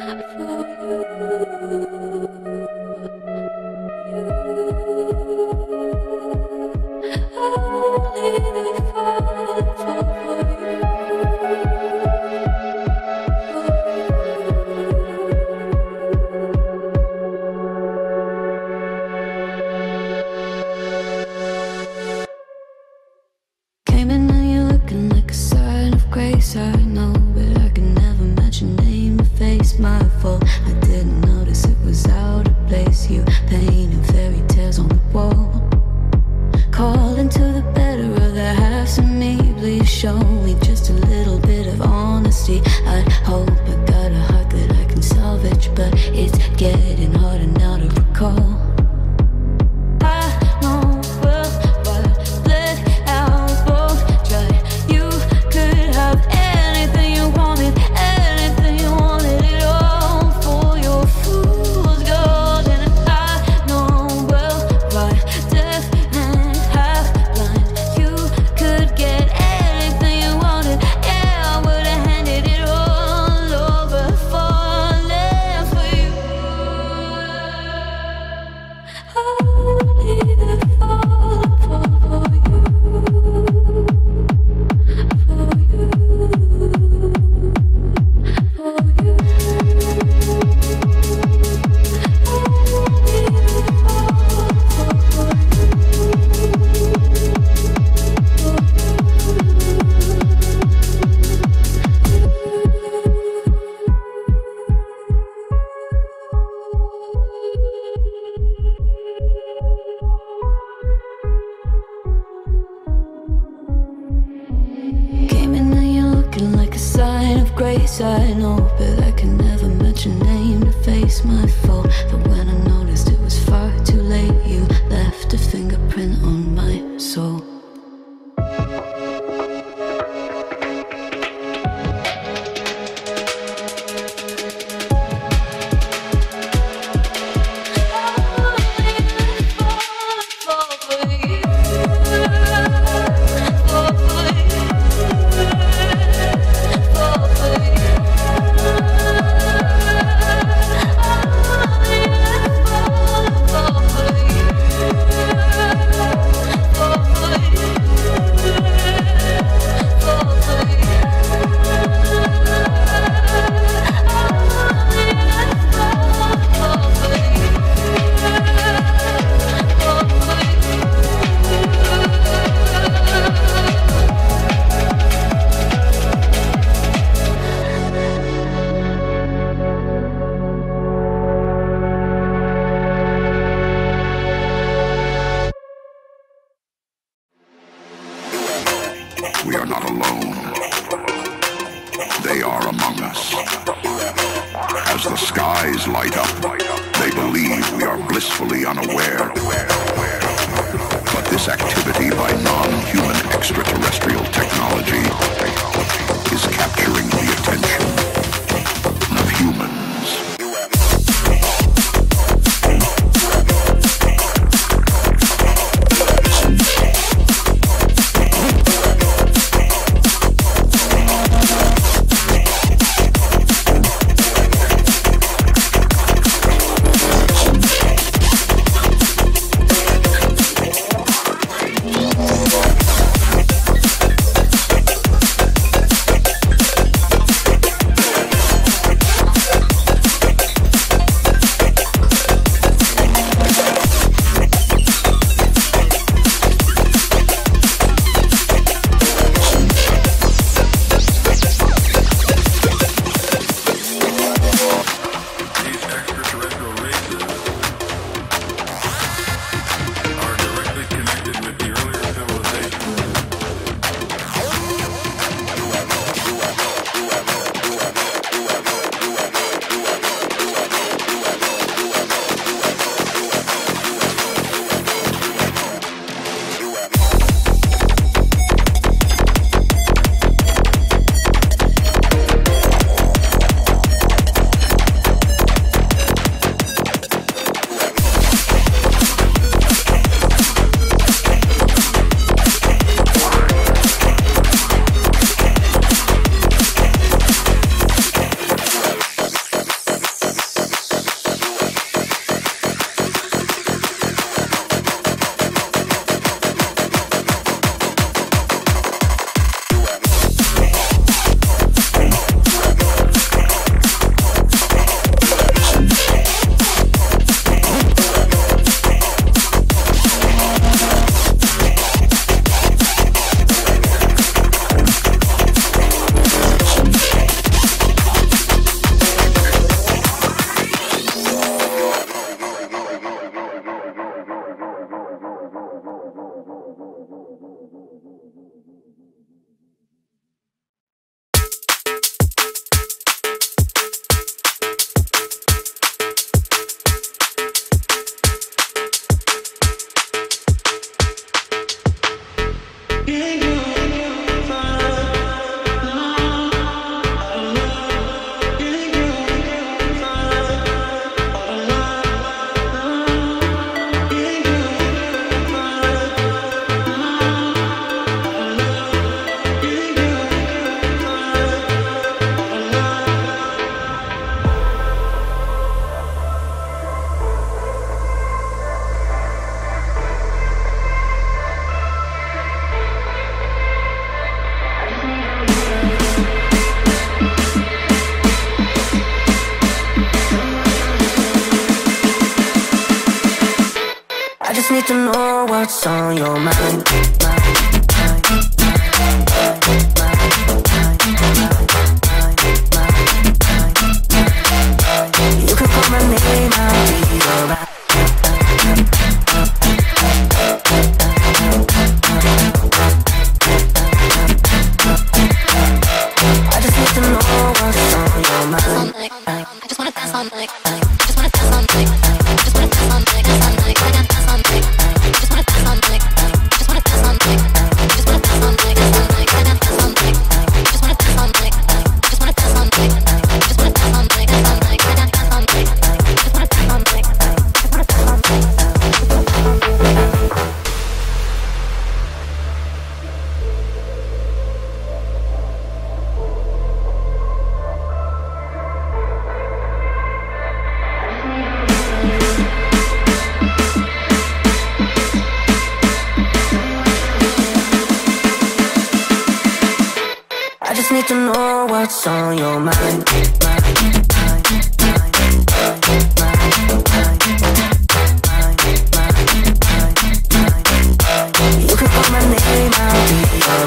for you. get it. my. as the skies light up, they believe we are blissfully unaware. But this activity by non-human extraterrestrial technology need to know what's on your mind. mind, just need to know what's on your mind. mind,